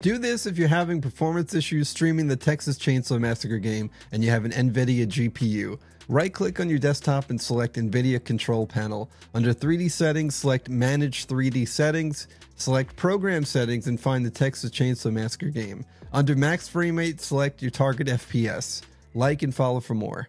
Do this if you're having performance issues streaming the Texas Chainsaw Massacre game and you have an NVIDIA GPU. Right click on your desktop and select NVIDIA Control Panel. Under 3D Settings, select Manage 3D Settings, select Program Settings, and find the Texas Chainsaw Massacre game. Under Max Frame Rate, select your target FPS. Like and follow for more.